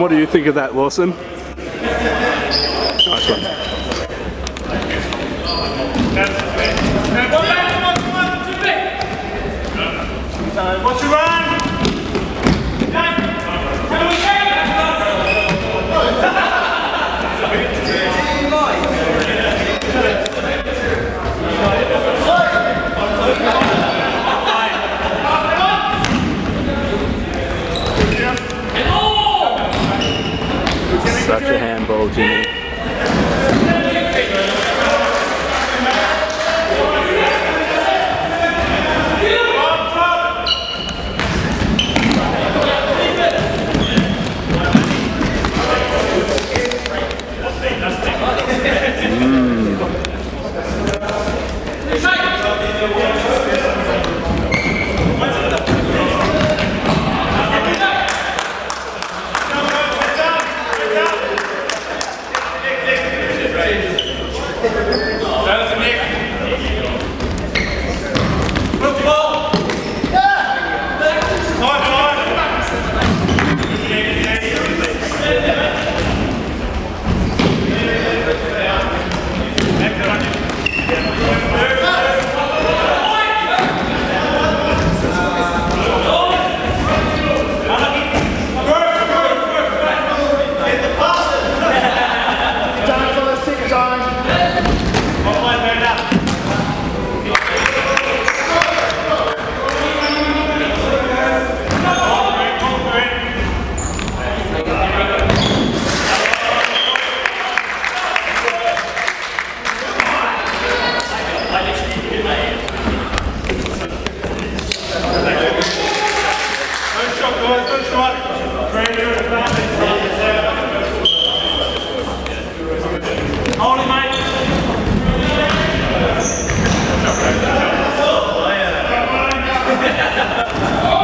what do you think of that, Lawson? Jimmy. Win.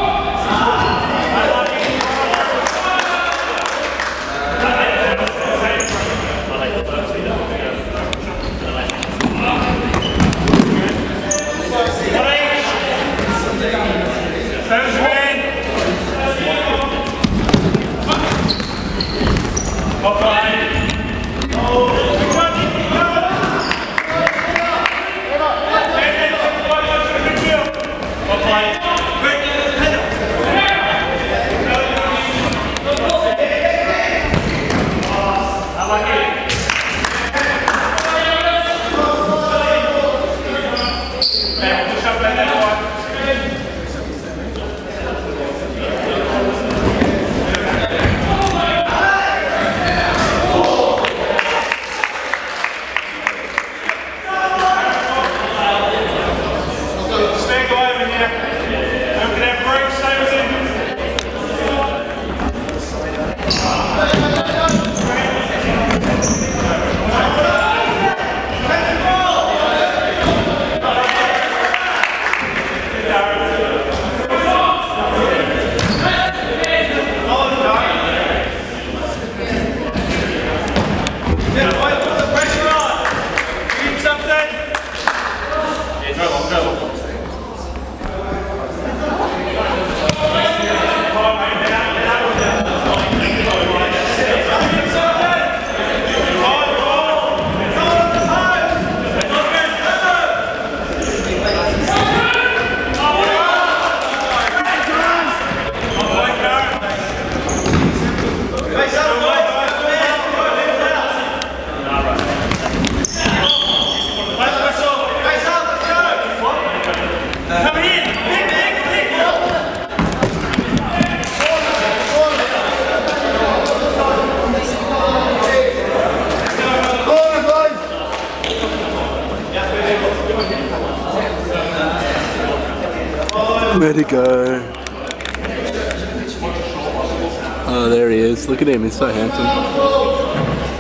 him, he's so handsome.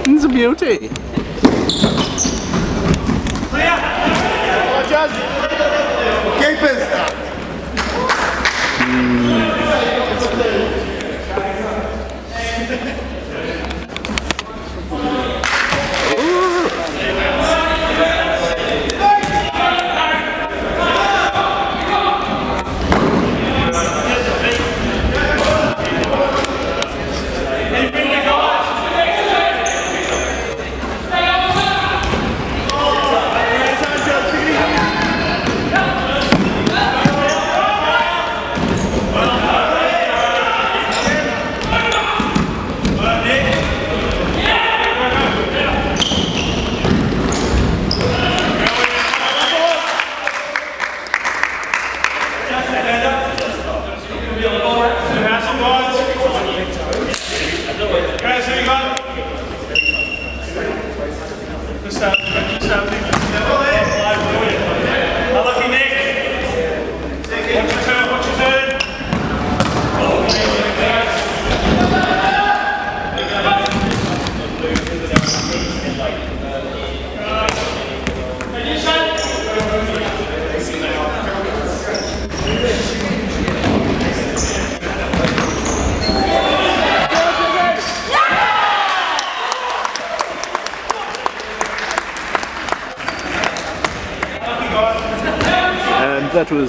He's a beauty. Keepers! Mm.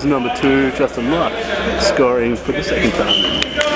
number two, Justin Luck, scoring for the second time.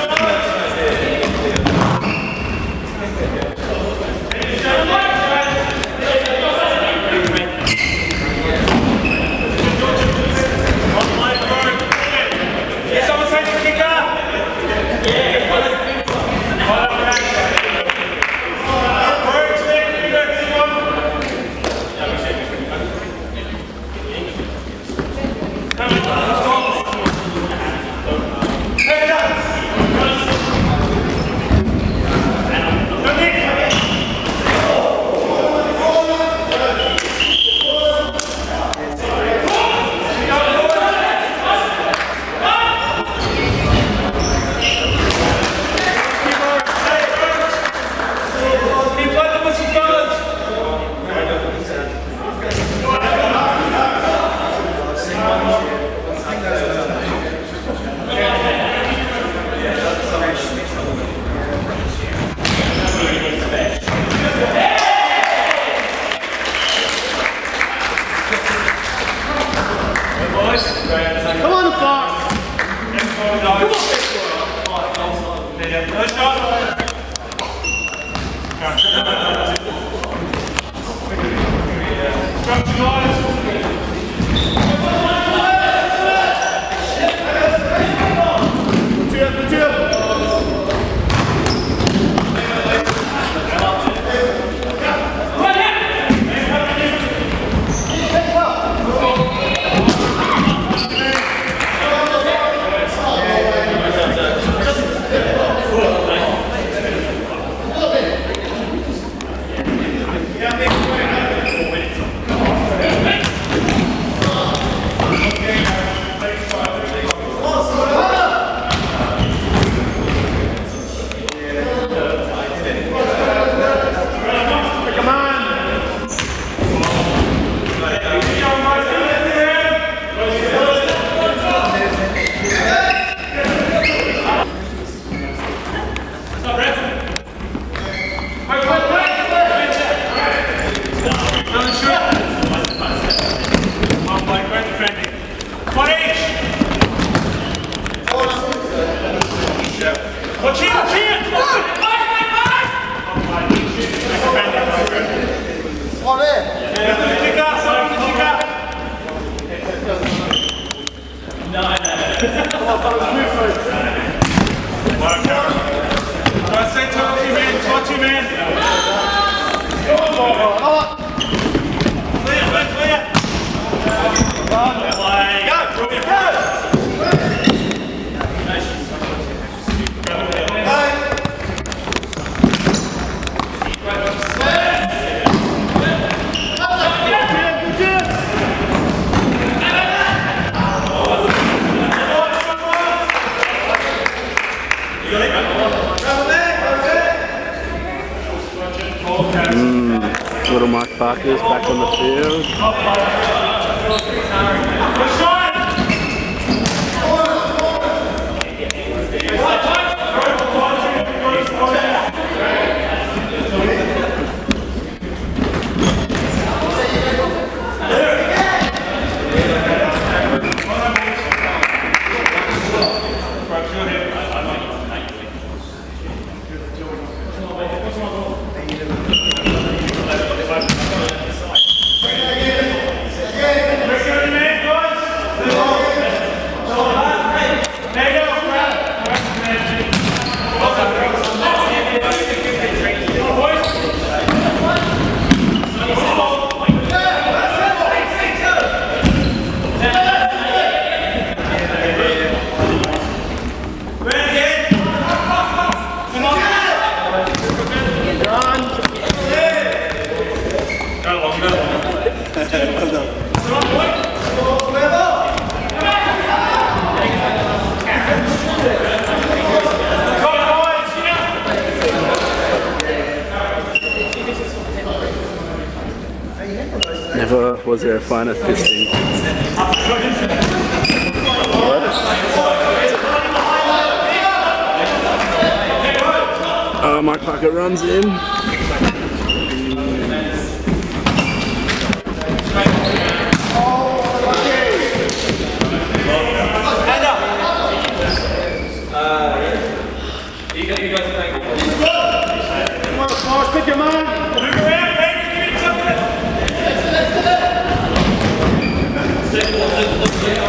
Mm, little Mark Barker's back on the field. was their final 15. Uh, Mike Parker runs in. Yeah.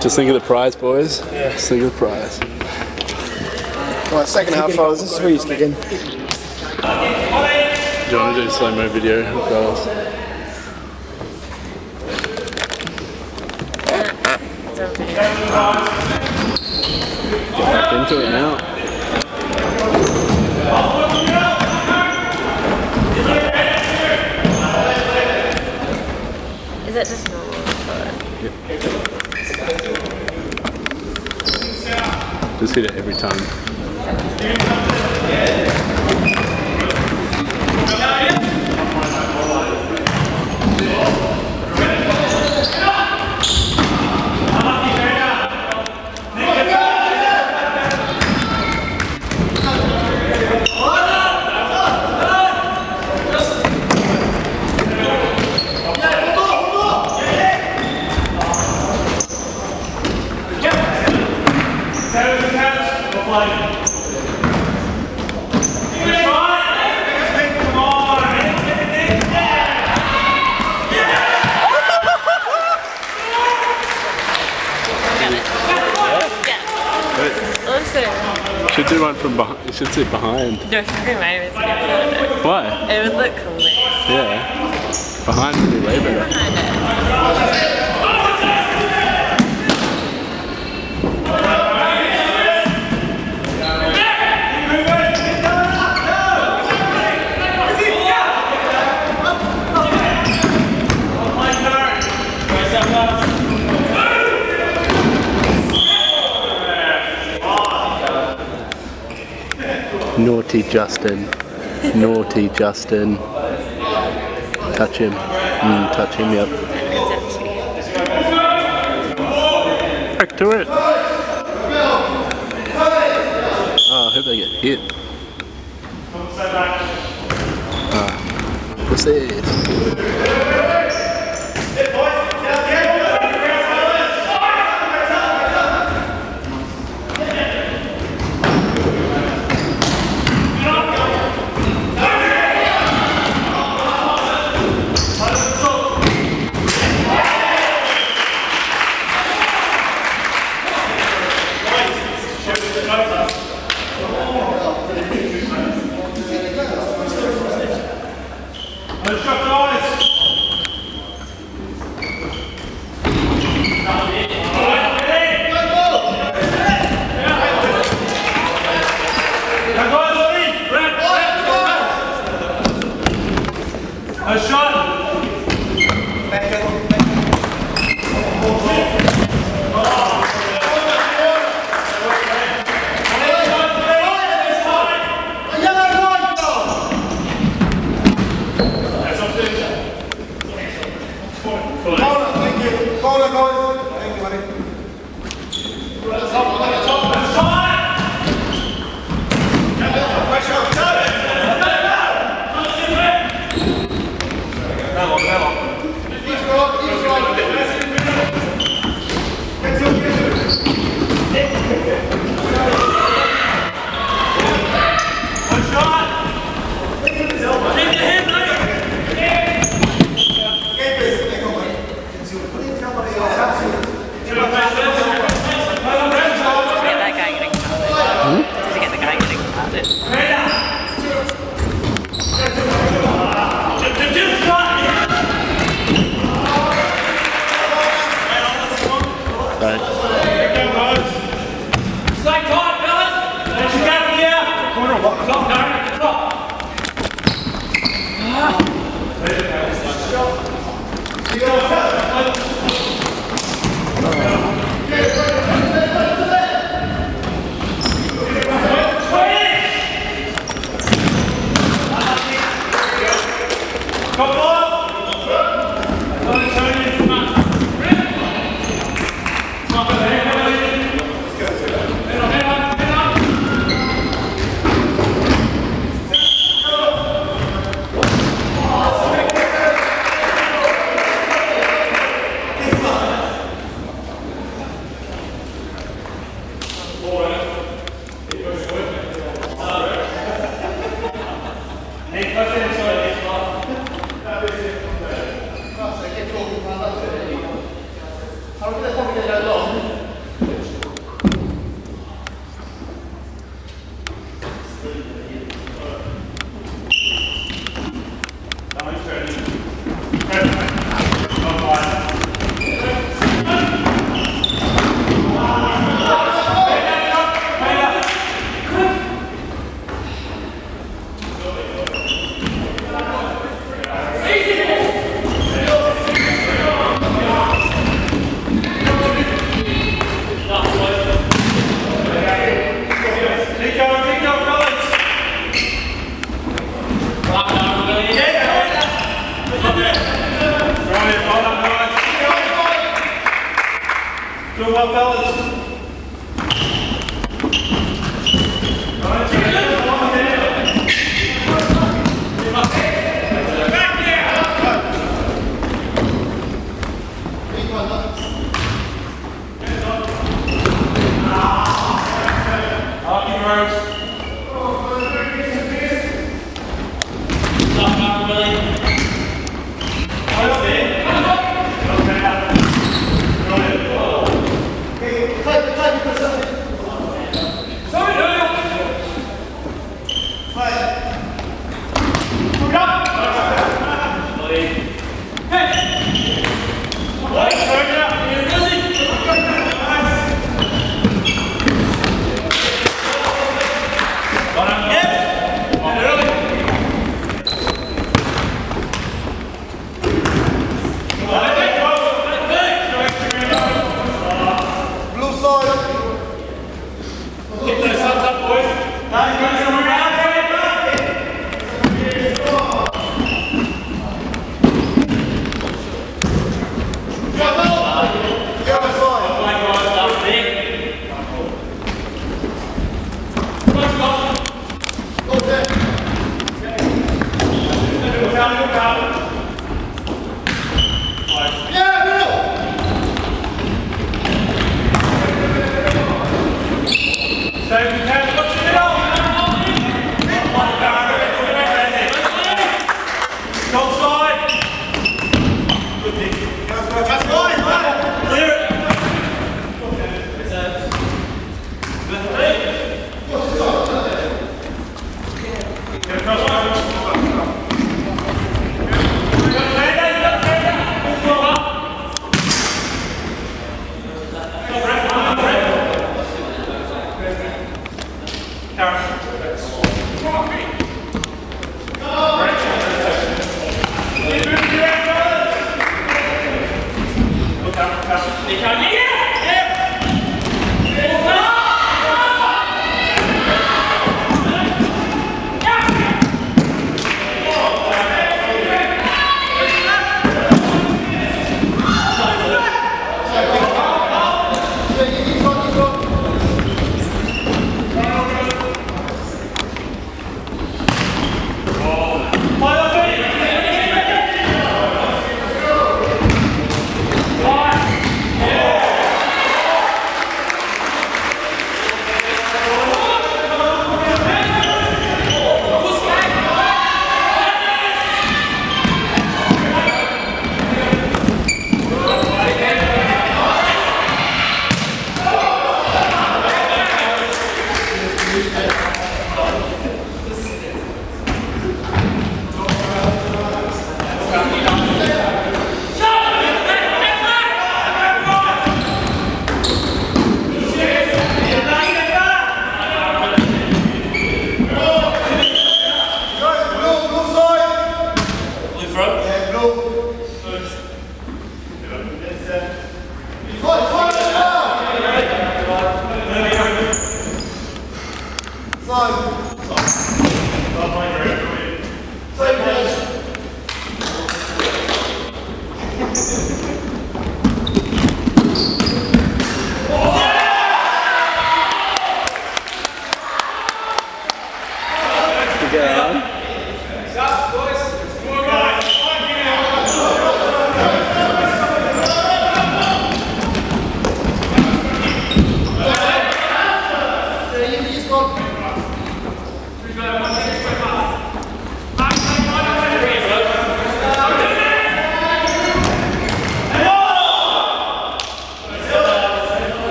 Just think of the prize, boys. Yeah. Just think of the prize. Well, second half, fellas, this is where you kick in. Do you want to do a slow mo video of? Get back into it now. Is that just normal? Yep. Just hit it every time. Awesome. Should do from behind. You should sit behind. No, fucking way was good. Why? It would look cool. Yeah. Behind would be way better. Behind it. Naughty Justin. Naughty Justin. Touch him. Mm, touch him, yep. Back to it. Oh, I hope they get hit. Ah. What's this? A shot! Did you get that guy getting started?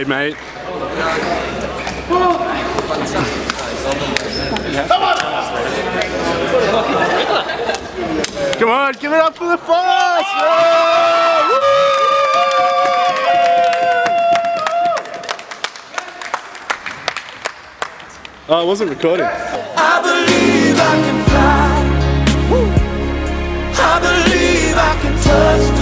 Okay, mate. Come on, give it up for the Farce! Yeah! Oh, I wasn't recording. I believe I can fly. I believe I can touch